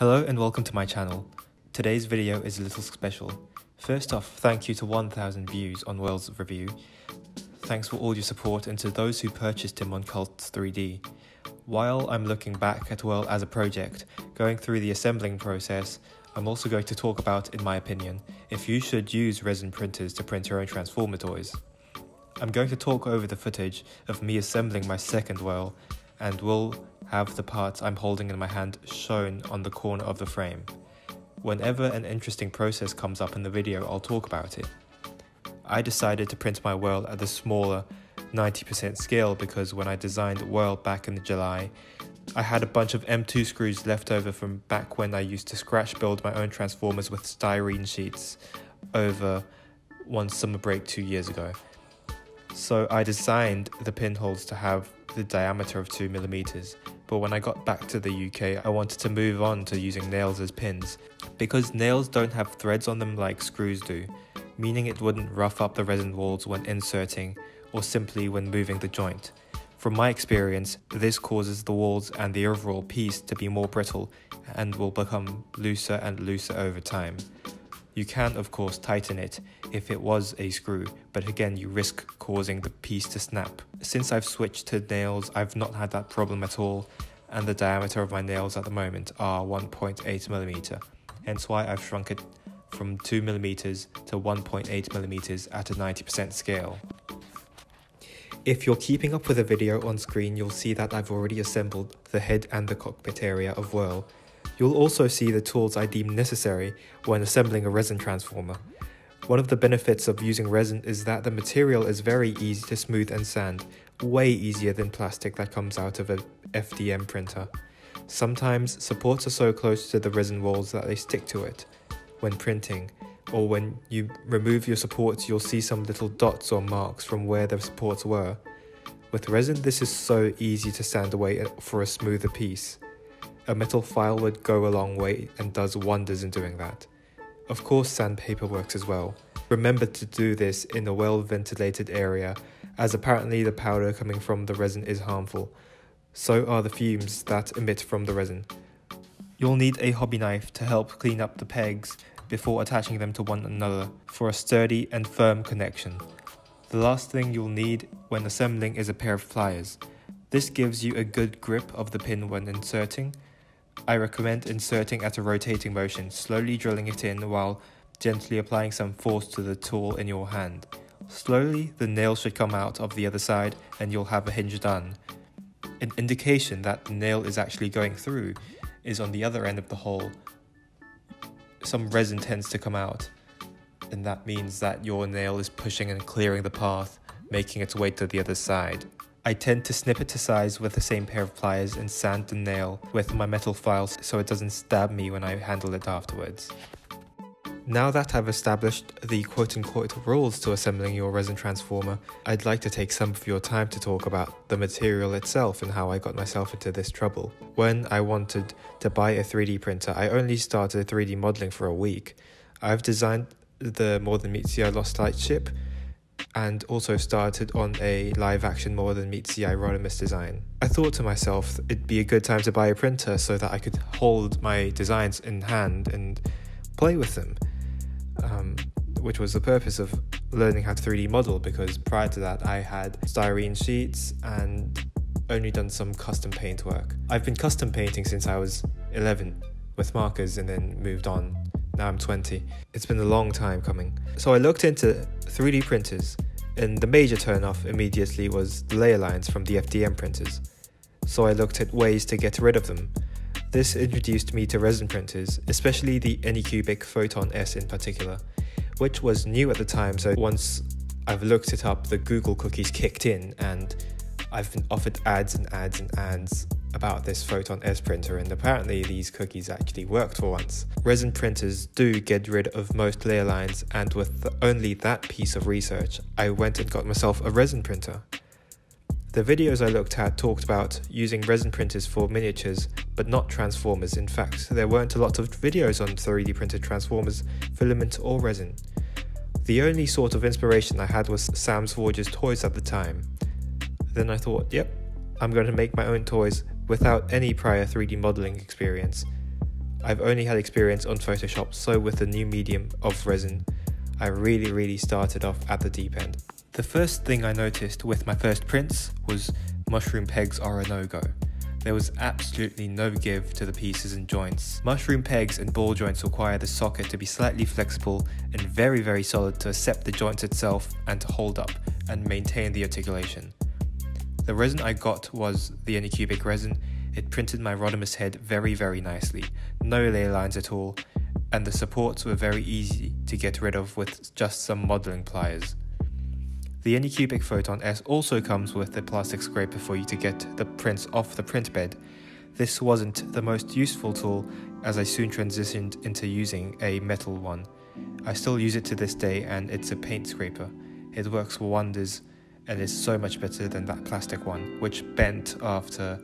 Hello and welcome to my channel. Today's video is a little special. First off, thank you to 1000 views on Whirl's review. Thanks for all your support and to those who purchased him on Cults 3D. While I'm looking back at Whirl as a project, going through the assembling process, I'm also going to talk about, in my opinion, if you should use resin printers to print your own Transformer toys. I'm going to talk over the footage of me assembling my second Whirl and will have the parts I'm holding in my hand shown on the corner of the frame. Whenever an interesting process comes up in the video, I'll talk about it. I decided to print my Whirl at the smaller 90% scale because when I designed Whirl back in July, I had a bunch of M2 screws left over from back when I used to scratch build my own transformers with styrene sheets over one summer break two years ago. So I designed the pinholes to have the diameter of 2 millimeters. But when I got back to the UK, I wanted to move on to using nails as pins. Because nails don't have threads on them like screws do, meaning it wouldn't rough up the resin walls when inserting or simply when moving the joint. From my experience, this causes the walls and the overall piece to be more brittle and will become looser and looser over time. You can of course tighten it if it was a screw, but again you risk causing the piece to snap. Since I've switched to nails, I've not had that problem at all, and the diameter of my nails at the moment are 1.8mm, hence why I've shrunk it from 2mm to 1.8mm at a 90% scale. If you're keeping up with the video on screen, you'll see that I've already assembled the head and the cockpit area of Whirl, You'll also see the tools I deem necessary when assembling a resin transformer. One of the benefits of using resin is that the material is very easy to smooth and sand, way easier than plastic that comes out of a FDM printer. Sometimes supports are so close to the resin walls that they stick to it when printing, or when you remove your supports you'll see some little dots or marks from where the supports were. With resin this is so easy to sand away for a smoother piece. A metal file would go a long way and does wonders in doing that. Of course sandpaper works as well. Remember to do this in a well ventilated area as apparently the powder coming from the resin is harmful. So are the fumes that emit from the resin. You'll need a hobby knife to help clean up the pegs before attaching them to one another for a sturdy and firm connection. The last thing you'll need when assembling is a pair of pliers. This gives you a good grip of the pin when inserting I recommend inserting at a rotating motion, slowly drilling it in while gently applying some force to the tool in your hand. Slowly, the nail should come out of the other side and you'll have a hinge done. An indication that the nail is actually going through is on the other end of the hole. Some resin tends to come out, and that means that your nail is pushing and clearing the path, making its way to the other side. I tend to snip it to size with the same pair of pliers and sand the nail with my metal files so it doesn't stab me when I handle it afterwards. Now that I've established the quote unquote rules to assembling your resin transformer, I'd like to take some of your time to talk about the material itself and how I got myself into this trouble. When I wanted to buy a 3D printer, I only started 3D modeling for a week. I've designed the More Than Meets the Eye Lost Light ship, and also started on a live action more than meets the eye Rodimus design. I thought to myself it'd be a good time to buy a printer so that I could hold my designs in hand and play with them, um, which was the purpose of learning how to 3D model because prior to that I had styrene sheets and only done some custom paint work. I've been custom painting since I was 11 with markers and then moved on now I'm 20. It's been a long time coming. So I looked into 3D printers, and the major turnoff immediately was the layer lines from the FDM printers. So I looked at ways to get rid of them. This introduced me to resin printers, especially the Anycubic Photon S in particular, which was new at the time, so once I've looked it up, the Google cookies kicked in, and I've been offered ads and ads and ads about this Photon S printer and apparently these cookies actually worked for once. Resin printers do get rid of most layer lines and with only that piece of research I went and got myself a resin printer. The videos I looked at talked about using resin printers for miniatures but not transformers. In fact, there weren't a lot of videos on 3D printed transformers, filament or resin. The only sort of inspiration I had was Sam's Forge's toys at the time. Then I thought, yep, I'm going to make my own toys without any prior 3D modeling experience. I've only had experience on Photoshop, so with the new medium of resin, I really, really started off at the deep end. The first thing I noticed with my first prints was mushroom pegs are a no-go. There was absolutely no give to the pieces and joints. Mushroom pegs and ball joints require the socket to be slightly flexible and very very solid to accept the joint itself and to hold up and maintain the articulation. The resin I got was the Anycubic resin. It printed my Rodimus head very very nicely, no lay lines at all, and the supports were very easy to get rid of with just some modelling pliers. The Anycubic Photon S also comes with a plastic scraper for you to get the prints off the print bed. This wasn't the most useful tool as I soon transitioned into using a metal one. I still use it to this day and it's a paint scraper. It works wonders and is so much better than that plastic one, which bent after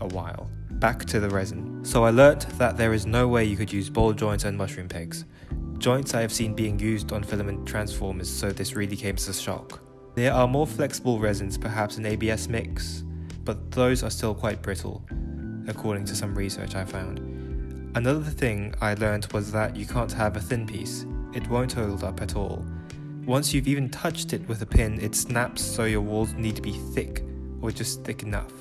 a while. Back to the resin. So I learnt that there is no way you could use ball joints and mushroom pegs. Joints I have seen being used on filament transformers, so this really came as a shock. There are more flexible resins, perhaps an ABS mix, but those are still quite brittle, according to some research I found. Another thing I learned was that you can't have a thin piece, it won't hold up at all. Once you've even touched it with a pin, it snaps so your walls need to be thick, or just thick enough.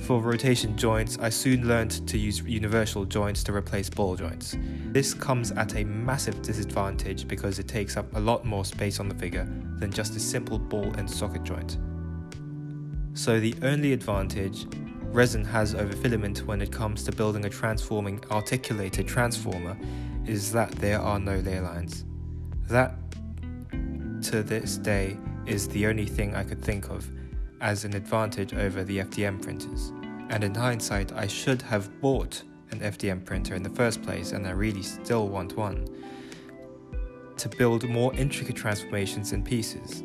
For rotation joints, I soon learned to use universal joints to replace ball joints. This comes at a massive disadvantage because it takes up a lot more space on the figure than just a simple ball and socket joint. So the only advantage resin has over filament when it comes to building a transforming articulated transformer is that there are no layer lines. That, to this day, is the only thing I could think of as an advantage over the FDM printers. And in hindsight, I should have bought an FDM printer in the first place, and I really still want one, to build more intricate transformations in pieces.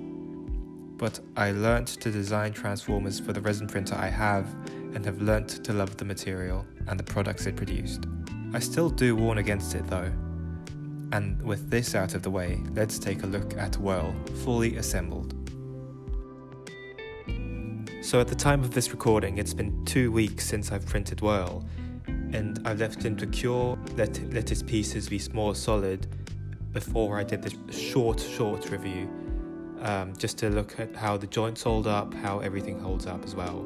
But I learnt to design transformers for the resin printer I have, and have learnt to love the material and the products it produced. I still do warn against it though. And with this out of the way, let's take a look at Whirl, fully assembled. So at the time of this recording, it's been two weeks since I've printed Whirl, and I left him to cure, let, let his pieces be more solid before I did this short, short review, um, just to look at how the joints hold up, how everything holds up as well,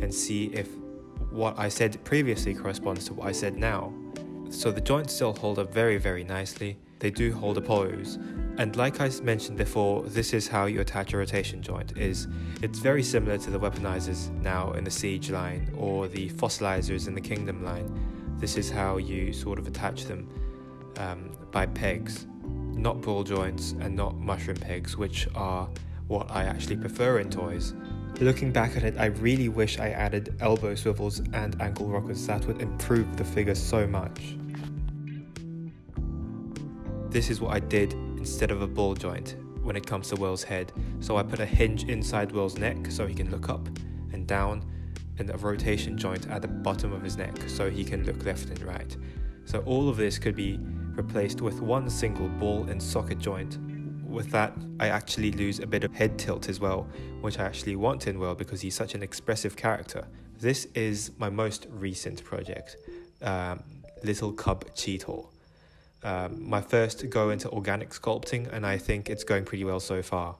and see if what I said previously corresponds to what I said now. So the joints still hold up very, very nicely. They do hold a pose, and like I mentioned before, this is how you attach a rotation joint. Is It's very similar to the weaponizers now in the Siege line or the fossilizers in the Kingdom line. This is how you sort of attach them um, by pegs, not ball joints and not mushroom pegs, which are what I actually prefer in toys. Looking back at it, I really wish I added elbow swivels and ankle rockers. That would improve the figure so much. This is what I did instead of a ball joint when it comes to Whirl's head. So I put a hinge inside Whirl's neck so he can look up and down and a rotation joint at the bottom of his neck so he can look left and right. So all of this could be replaced with one single ball and socket joint. With that, I actually lose a bit of head tilt as well, which I actually want in Whirl because he's such an expressive character. This is my most recent project, um, Little Cub Cheetor um, my first go into organic sculpting, and I think it's going pretty well so far.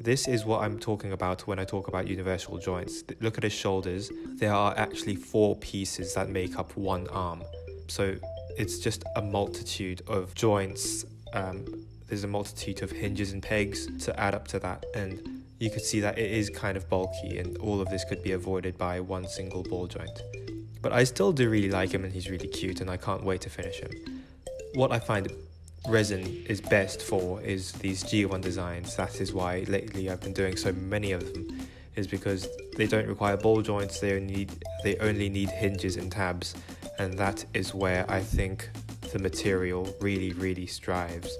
This is what I'm talking about when I talk about universal joints. Look at his shoulders. There are actually four pieces that make up one arm. So it's just a multitude of joints. Um, there's a multitude of hinges and pegs to add up to that. And you could see that it is kind of bulky, and all of this could be avoided by one single ball joint. But I still do really like him, and he's really cute, and I can't wait to finish him what I find resin is best for is these G1 designs. That is why lately I've been doing so many of them, is because they don't require ball joints. They only need, they only need hinges and tabs, and that is where I think the material really really strives.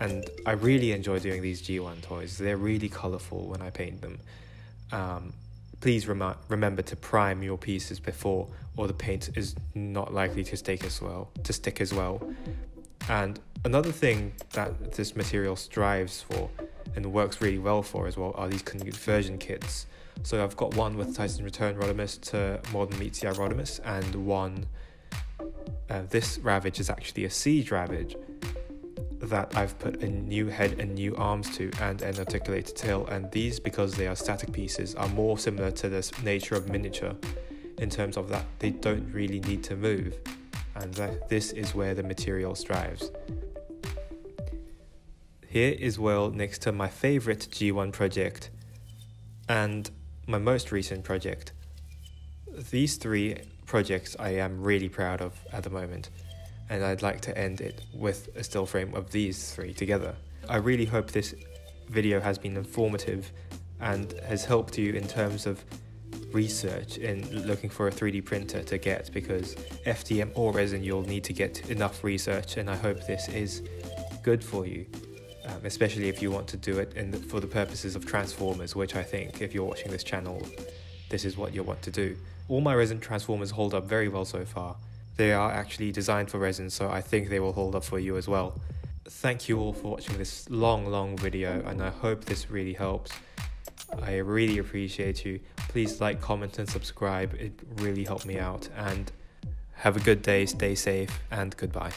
And I really enjoy doing these G1 toys. They're really colourful when I paint them. Um, please rem- remember to prime your pieces before or the paint is not likely to stick as well to stick as well. And another thing that this material strives for and works really well for as well are these conversion kits. So I've got one with Titan Return Rodimus to Modern Meets the Rodimus and one Uh, this Ravage is actually a siege Ravage that I've put a new head and new arms to and an articulated tail and these because they are static pieces are more similar to the nature of miniature in terms of that they don't really need to move and that this is where the material strives. Here is Whirl next to my favorite G1 project and my most recent project. These three projects I am really proud of at the moment and I'd like to end it with a still frame of these three together. I really hope this video has been informative and has helped you in terms of research in looking for a 3D printer to get because FDM or resin you'll need to get enough research and I hope this is good for you um, especially if you want to do it the, for the purposes of transformers which I think if you're watching this channel this is what you'll want to do. All my resin transformers hold up very well so far. They are actually designed for resin so I think they will hold up for you as well. Thank you all for watching this long long video and I hope this really helps. I really appreciate you. Please like, comment, and subscribe. It really helped me out. And have a good day, stay safe, and goodbye.